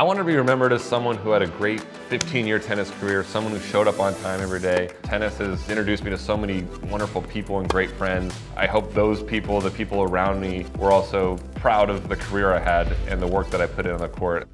I want to be remembered as someone who had a great 15-year tennis career, someone who showed up on time every day. Tennis has introduced me to so many wonderful people and great friends. I hope those people, the people around me, were also proud of the career I had and the work that I put in on the court.